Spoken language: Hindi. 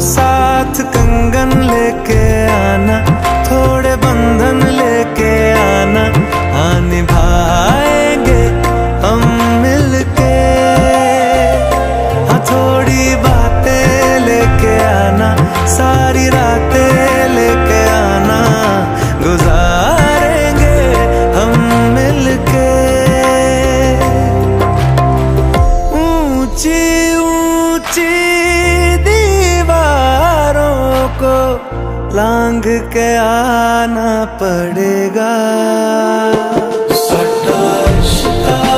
साथ कंगन लेके आना, थोड़े बंधन लेके आना हाँ निभाएँगे हम मिलके। हाँ थोड़ी बातें लेके आना, सारी रातें लेके आना, गुजारेंगे हम मिलके। ऊँची लांग के आना पड़ेगा।